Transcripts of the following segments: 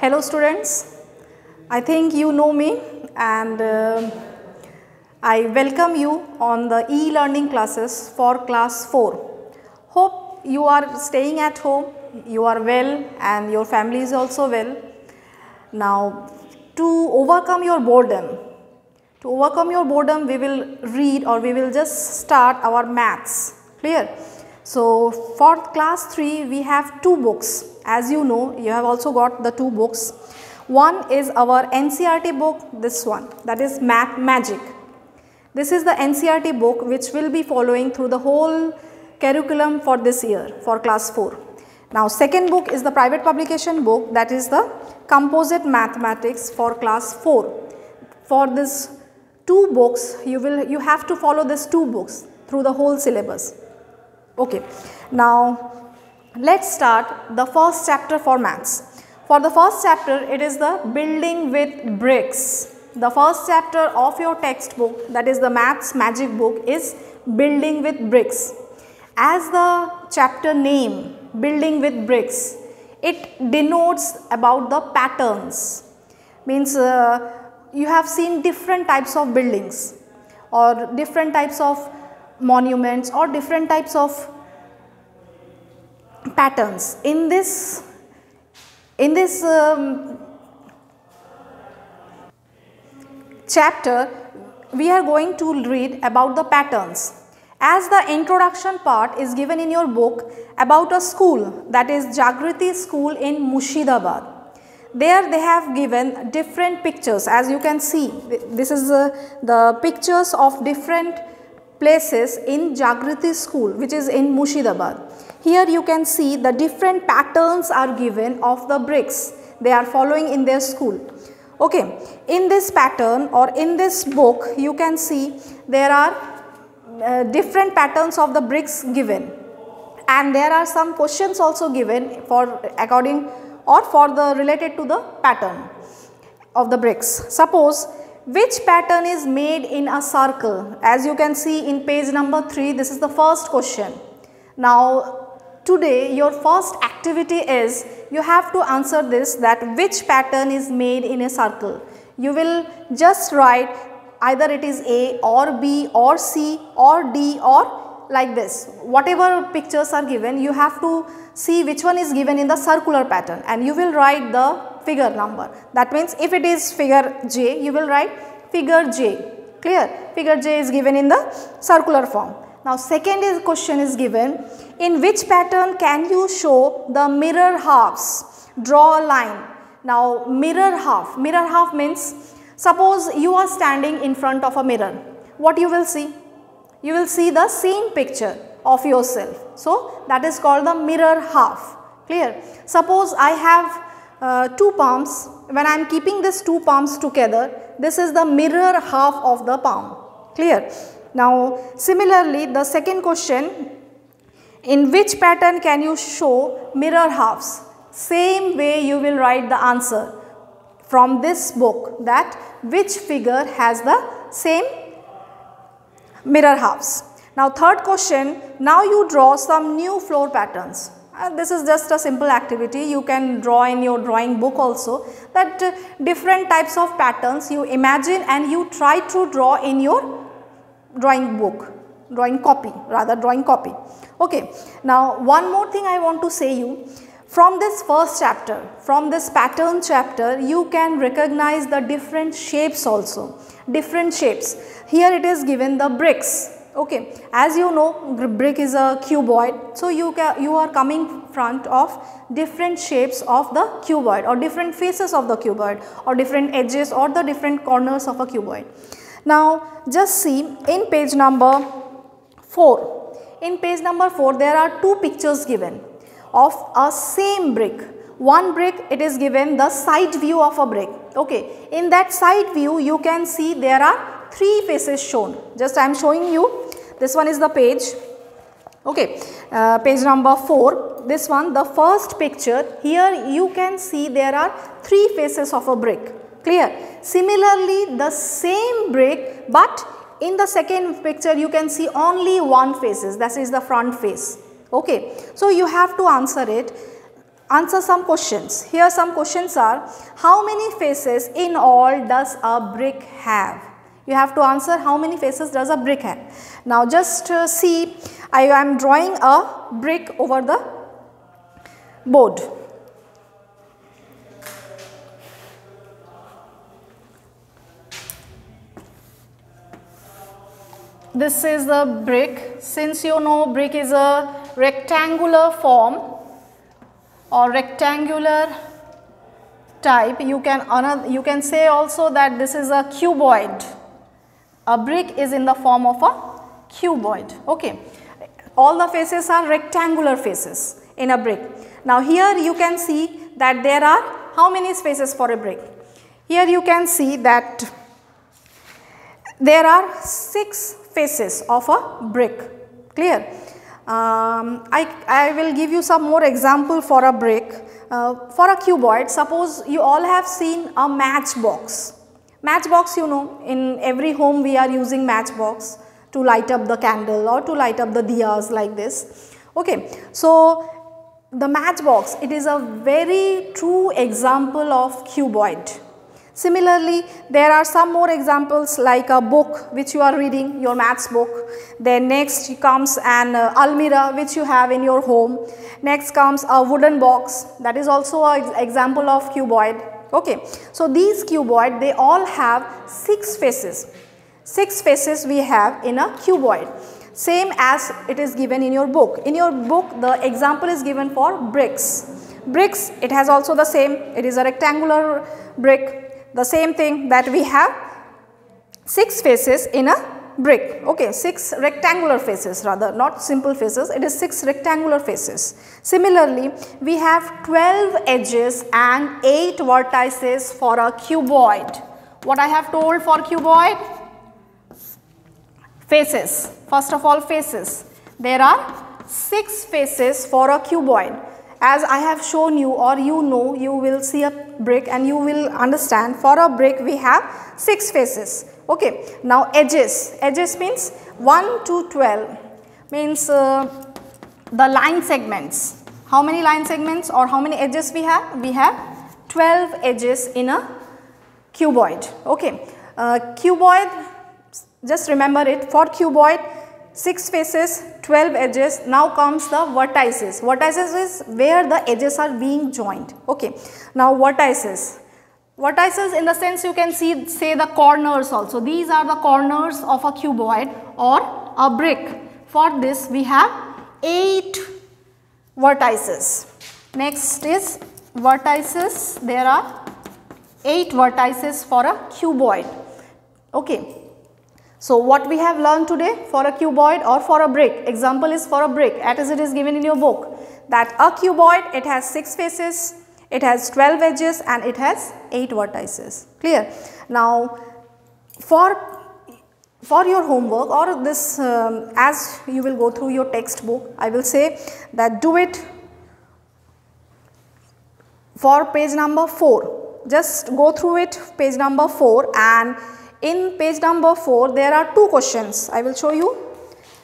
Hello students, I think you know me and uh, I welcome you on the e-learning classes for class 4. Hope you are staying at home, you are well and your family is also well. Now to overcome your boredom, to overcome your boredom we will read or we will just start our maths, clear? So for class 3 we have two books as you know you have also got the two books. One is our NCERT book this one that is Math Magic. This is the NCERT book which will be following through the whole curriculum for this year for class 4. Now second book is the private publication book that is the composite mathematics for class 4. For this two books you will you have to follow this two books through the whole syllabus. Okay. Now let's start the first chapter for maths. For the first chapter it is the building with bricks. The first chapter of your textbook that is the maths magic book is building with bricks. As the chapter name building with bricks it denotes about the patterns means uh, you have seen different types of buildings or different types of monuments or different types of patterns. In this, in this um, chapter, we are going to read about the patterns. As the introduction part is given in your book about a school that is Jagriti school in Murshidabad. There they have given different pictures as you can see this is uh, the pictures of different places in Jagriti school which is in Murshidabad. Here you can see the different patterns are given of the bricks they are following in their school. Okay, in this pattern or in this book you can see there are uh, different patterns of the bricks given and there are some questions also given for according or for the related to the pattern of the bricks. Suppose which pattern is made in a circle as you can see in page number 3 this is the first question. Now today your first activity is you have to answer this that which pattern is made in a circle. You will just write either it is A or B or C or D or like this. Whatever pictures are given you have to see which one is given in the circular pattern and you will write the figure number. That means if it is figure J, you will write figure J. Clear? Figure J is given in the circular form. Now second is question is given, in which pattern can you show the mirror halves? Draw a line. Now mirror half, mirror half means suppose you are standing in front of a mirror. What you will see? You will see the same picture of yourself. So that is called the mirror half. Clear? Suppose I have uh, two palms, when I am keeping these two palms together, this is the mirror half of the palm. Clear? Now, similarly, the second question, in which pattern can you show mirror halves? Same way you will write the answer from this book that which figure has the same mirror halves. Now, third question, now you draw some new floor patterns. Uh, this is just a simple activity you can draw in your drawing book also that uh, different types of patterns you imagine and you try to draw in your drawing book drawing copy rather drawing copy. Okay now one more thing i want to say you from this first chapter from this pattern chapter you can recognize the different shapes also different shapes. Here it is given the bricks. Okay as you know brick is a cuboid so you you are coming front of different shapes of the cuboid or different faces of the cuboid or different edges or the different corners of a cuboid now just see in page number 4 in page number 4 there are two pictures given of a same brick. One brick it is given the side view of a brick. Okay. In that side view you can see there are three faces shown. Just i am showing you. This one is the page. Okay, uh, page number 4. This one, the first picture, here you can see there are three faces of a brick. Clear? Similarly, the same brick but in the second picture you can see only one faces that is the front face. Okay. So, you have to answer it answer some questions. Here some questions are, how many faces in all does a brick have? You have to answer how many faces does a brick have. Now just uh, see, I am drawing a brick over the board. This is the brick. Since you know brick is a rectangular form or rectangular type, you can, you can say also that this is a cuboid. A brick is in the form of a cuboid. Okay. All the faces are rectangular faces in a brick. Now here you can see that there are how many spaces for a brick? Here you can see that there are 6 faces of a brick. Clear? Um, I, I will give you some more example for a brick. Uh, for a cuboid, suppose you all have seen a matchbox. Matchbox you know, in every home we are using matchbox to light up the candle or to light up the diyas like this. Okay, so the matchbox, it is a very true example of cuboid. Similarly, there are some more examples like a book which you are reading, your maths book. Then next comes an uh, almirah which you have in your home. Next comes a wooden box that is also an example of cuboid. Okay. So, these cuboid they all have 6 faces. 6 faces we have in a cuboid same as it is given in your book. In your book the example is given for bricks. Bricks it has also the same it is a rectangular brick the same thing that we have 6 faces in a brick okay 6 rectangular faces rather not simple faces it is 6 rectangular faces. Similarly we have 12 edges and 8 vertices for a cuboid. What I have told for cuboid? Faces first of all faces there are 6 faces for a cuboid as I have shown you or you know you will see a brick and you will understand for a brick we have 6 faces. Okay. Now edges, edges means 1 to 12 means uh, the line segments. How many line segments or how many edges we have? We have 12 edges in a cuboid. Okay. Uh, cuboid just remember it for cuboid 6 faces 12 edges. Now comes the vertices. Vertices is where the edges are being joined. Okay. Now vertices. Vertices in the sense you can see say the corners also. These are the corners of a cuboid or a brick. For this we have 8 vertices. Next is vertices. There are 8 vertices for a cuboid. Okay so, what we have learned today for a cuboid or for a brick, example is for a brick as it is given in your book that a cuboid it has 6 faces, it has 12 edges and it has 8 vertices, clear. Now, for, for your homework or this um, as you will go through your textbook, I will say that do it for page number 4, just go through it page number 4 and in page number 4 there are two questions. I will show you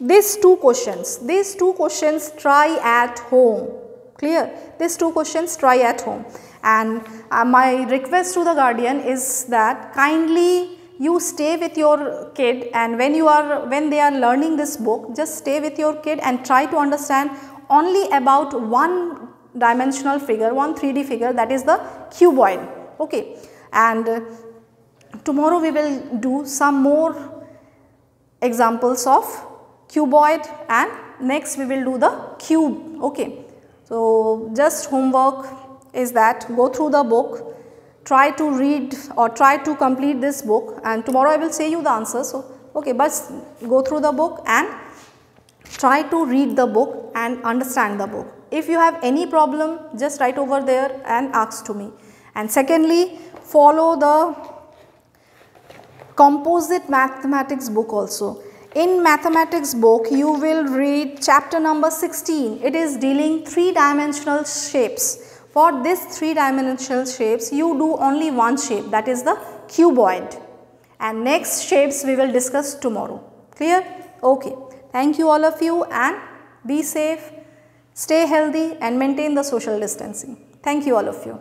these two questions. These two questions try at home. Clear? These two questions try at home. And uh, my request to the guardian is that kindly you stay with your kid and when you are when they are learning this book just stay with your kid and try to understand only about one dimensional figure one 3d figure that is the cuboid okay and uh, tomorrow we will do some more examples of cuboid and next we will do the cube okay. So, just homework is that go through the book try to read or try to complete this book and tomorrow I will say you the answer. So, okay, but go through the book and try to read the book and understand the book. If you have any problem just write over there and ask to me. And secondly, follow the composite mathematics book also. In mathematics book you will read chapter number 16. It is dealing three dimensional shapes. For this three dimensional shapes you do only one shape that is the cuboid and next shapes we will discuss tomorrow. Clear? Okay. Thank you all of you and be safe. Stay healthy and maintain the social distancing. Thank you all of you.